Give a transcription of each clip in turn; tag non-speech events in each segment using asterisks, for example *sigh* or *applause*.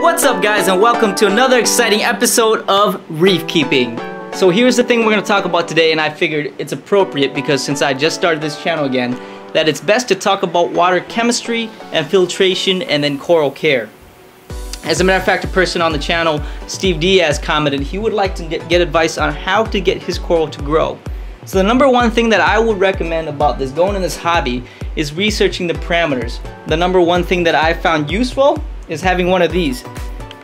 What's up guys and welcome to another exciting episode of Reef Keeping. So here's the thing we're going to talk about today and I figured it's appropriate because since I just started this channel again that it's best to talk about water chemistry and filtration and then coral care. As a matter of fact, a person on the channel, Steve Diaz, commented he would like to get, get advice on how to get his coral to grow. So the number one thing that I would recommend about this, going in this hobby, is researching the parameters. The number one thing that I found useful is having one of these.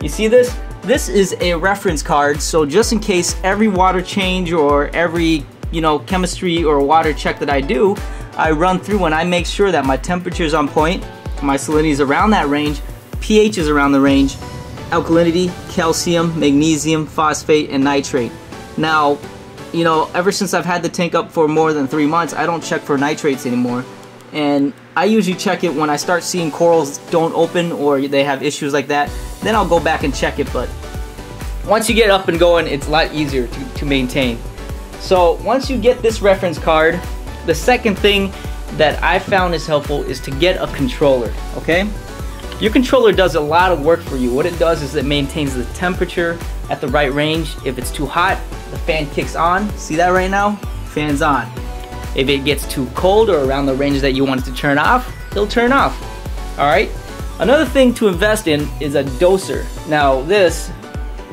You see this? This is a reference card, so just in case every water change or every, you know, chemistry or water check that I do, I run through and I make sure that my temperature is on point, my salinity is around that range, pH is around the range, alkalinity, calcium, magnesium, phosphate, and nitrate. Now, you know, ever since I've had the tank up for more than three months, I don't check for nitrates anymore. And I usually check it when I start seeing corals don't open or they have issues like that. Then I'll go back and check it. But once you get up and going, it's a lot easier to, to maintain. So once you get this reference card, the second thing that I found is helpful is to get a controller, okay? Your controller does a lot of work for you. What it does is it maintains the temperature at the right range. If it's too hot, the fan kicks on. See that right now? Fan's on. If it gets too cold or around the range that you want it to turn off, it'll turn off. Alright? Another thing to invest in is a doser. Now this,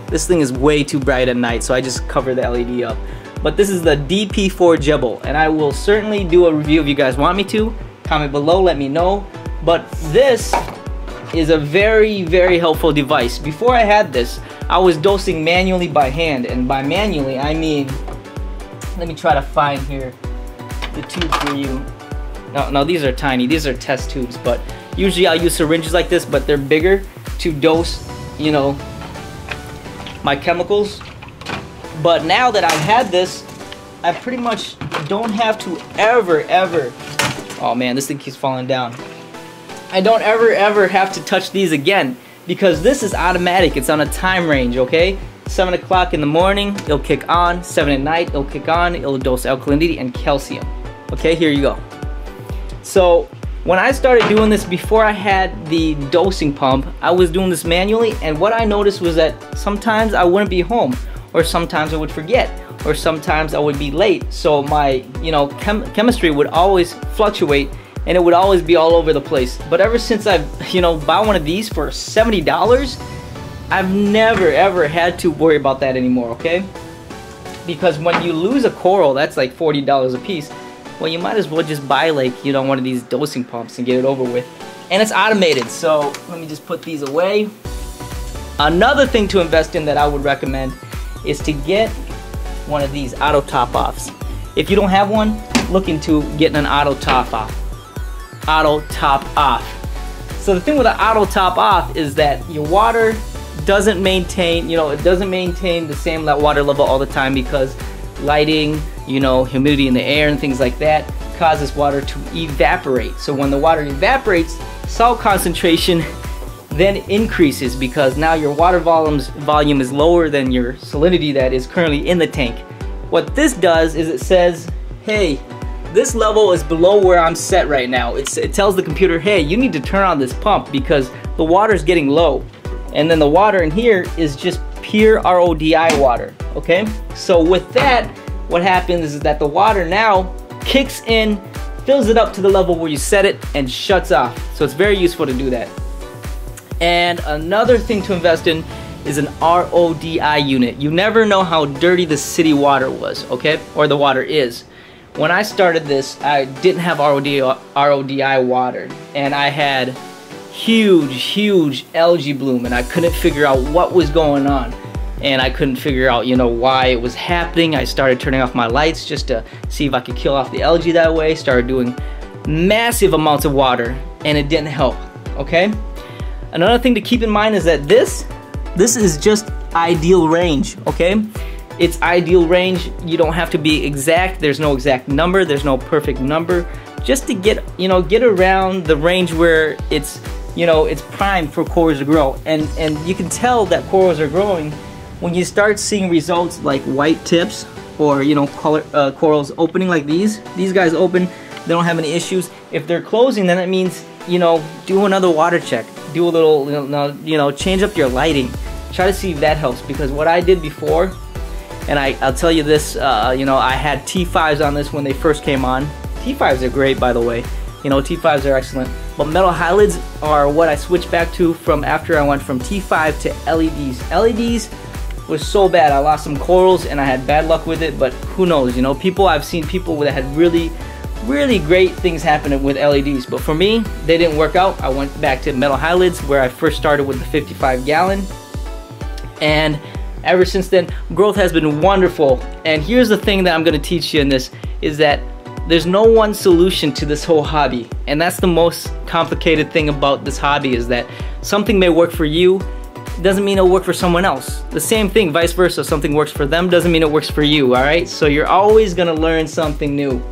this thing is way too bright at night, so I just cover the LED up. But this is the DP4 Jebao, and I will certainly do a review if you guys want me to. Comment below, let me know. But this is a very, very helpful device. Before I had this, I was dosing manually by hand, and by manually, I mean, let me try to find here the tube for you. No, no, these are tiny. These are test tubes, but usually I'll use syringes like this, but they're bigger to dose, you know, my chemicals. But now that I've had this, I pretty much don't have to ever, ever, oh man, this thing keeps falling down. I don't ever, ever have to touch these again because this is automatic. It's on a time range, okay? 7 o'clock in the morning, it'll kick on. 7 at night, it'll kick on. It'll dose alkalinity and calcium. Okay, here you go. So when I started doing this before I had the dosing pump, I was doing this manually and what I noticed was that sometimes I wouldn't be home or sometimes I would forget or sometimes I would be late. So my, you know, chem chemistry would always fluctuate and it would always be all over the place. But ever since I've, *laughs* you know, bought one of these for $70, I've never ever had to worry about that anymore, okay? Because when you lose a coral, that's like $40 a piece. Well, you might as well just buy like, you know, one of these dosing pumps and get it over with. And it's automated, so let me just put these away. Another thing to invest in that I would recommend is to get one of these auto top offs. If you don't have one, look into getting an auto top off auto top off. So the thing with the auto top off is that your water doesn't maintain, you know, it doesn't maintain the same water level all the time because lighting, you know, humidity in the air and things like that causes water to evaporate. So when the water evaporates, salt concentration then increases because now your water volumes, volume is lower than your salinity that is currently in the tank. What this does is it says, hey, this level is below where I'm set right now. It's, it tells the computer, hey, you need to turn on this pump because the water is getting low. And then the water in here is just pure RODI water, okay? So with that, what happens is that the water now kicks in, fills it up to the level where you set it, and shuts off. So it's very useful to do that. And another thing to invest in is an RODI unit. You never know how dirty the city water was, okay? Or the water is when I started this, I didn't have RODI, RODI water, and I had huge, huge algae bloom, and I couldn't figure out what was going on. And I couldn't figure out, you know, why it was happening. I started turning off my lights just to see if I could kill off the algae that way. Started doing massive amounts of water, and it didn't help, okay? Another thing to keep in mind is that this, this is just ideal range, okay? its ideal range. You don't have to be exact. There's no exact number. There's no perfect number. Just to get, you know, get around the range where it's, you know, it's prime for corals to grow. And, and you can tell that corals are growing when you start seeing results like white tips or, you know, color, uh, corals opening like these. These guys open, they don't have any issues. If they're closing, then that means you know, do another water check. Do a little, you know, you know, change up your lighting. Try to see if that helps because what I did before, and I, I'll tell you this, uh, you know, I had T5s on this when they first came on. T5s are great, by the way. You know, T5s are excellent. But metal halides are what I switched back to from after I went from T5 to LEDs. LEDs was so bad. I lost some corals and I had bad luck with it, but who knows, you know, people, I've seen people that had really, really great things happen with LEDs, but for me, they didn't work out. I went back to metal halides where I first started with the 55 gallon, and ever since then, growth has been wonderful. And here's the thing that I'm gonna teach you in this, is that there's no one solution to this whole hobby. And that's the most complicated thing about this hobby is that something may work for you doesn't mean it'll work for someone else. The same thing, vice versa. Something works for them doesn't mean it works for you, all right? So you're always gonna learn something new.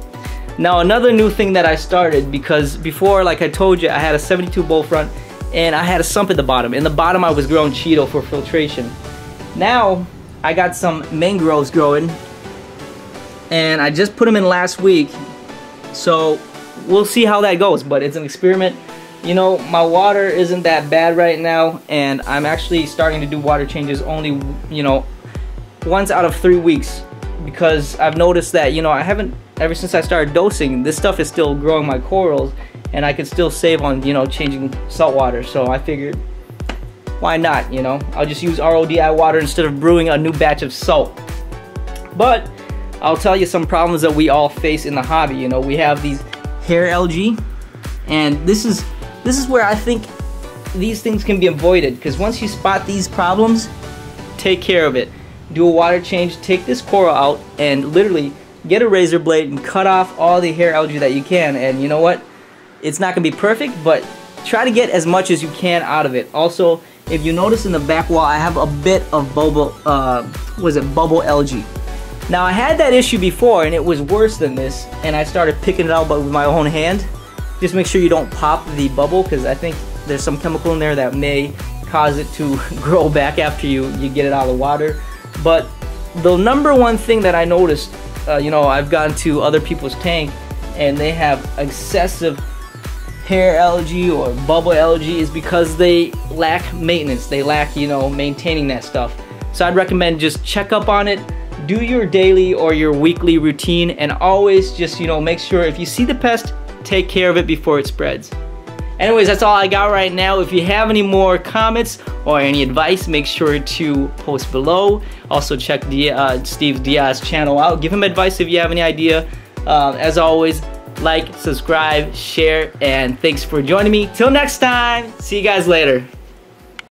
Now another new thing that I started because before, like I told you, I had a 72 bow front and I had a sump at the bottom. In the bottom I was growing Chaeto for filtration. Now I got some mangroves growing and I just put them in last week. So we'll see how that goes, but it's an experiment you know, my water isn't that bad right now, and I'm actually starting to do water changes only, you know, once out of three weeks because I've noticed that, you know, I haven't, ever since I started dosing, this stuff is still growing my corals and I could still save on, you know, changing salt water. So I figured, why not, you know? I'll just use RODI water instead of brewing a new batch of salt. But I'll tell you some problems that we all face in the hobby. You know, we have these hair algae, and this is this is where I think these things can be avoided because once you spot these problems, take care of it. Do a water change, take this coral out, and literally get a razor blade and cut off all the hair algae that you can. And you know what? It's not going to be perfect, but try to get as much as you can out of it. Also, if you notice in the back wall, I have a bit of bubble, uh, was it bubble algae. Now I had that issue before and it was worse than this and I started picking it out but with my own hand just make sure you don't pop the bubble because I think there's some chemical in there that may cause it to *laughs* grow back after you, you get it out of the water. But the number one thing that I noticed, uh, you know, I've gone to other people's tank and they have excessive hair algae or bubble algae is because they lack maintenance. They lack, you know, maintaining that stuff. So I'd recommend just check up on it, do your daily or your weekly routine, and always just, you know, make sure if you see the pest, take care of it before it spreads. Anyways, that's all I got right now. If you have any more comments or any advice, make sure to post below. Also check uh, Steve Diaz channel out. Give him advice if you have any idea. Uh, as always, like, subscribe, share, and thanks for joining me. Till next time, see you guys later.